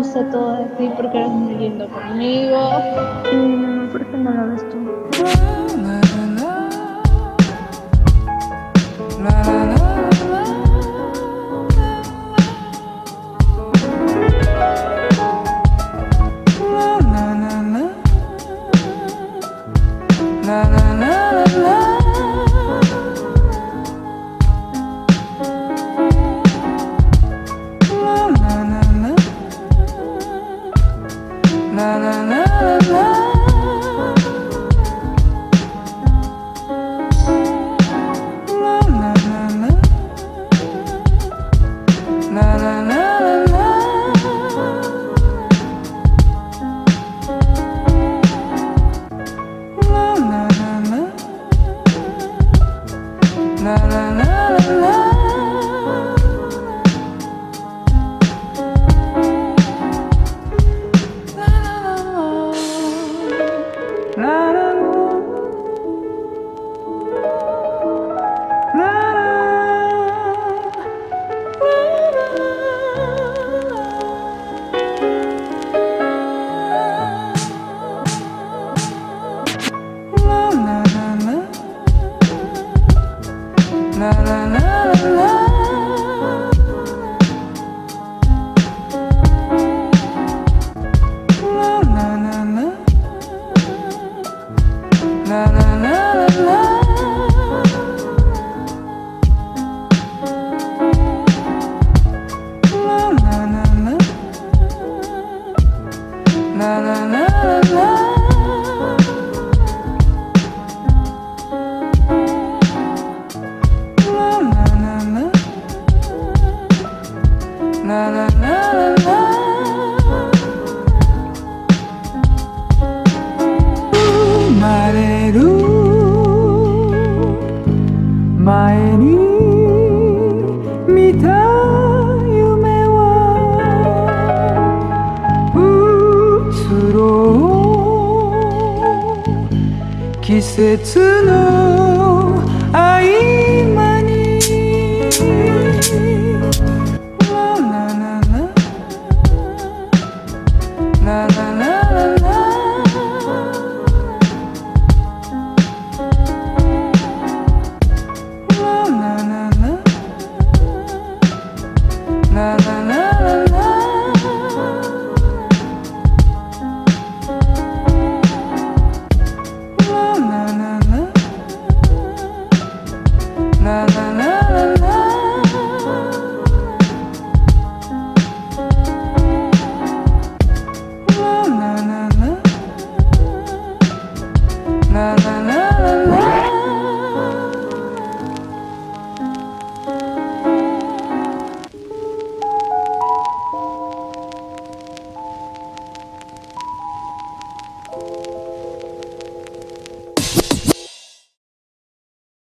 no sé todo de porque eres muy lindo conmigo. ¿por qué no lo ves tú? Love. La la la la. 前に見た夢はうつろう。季節の La la la.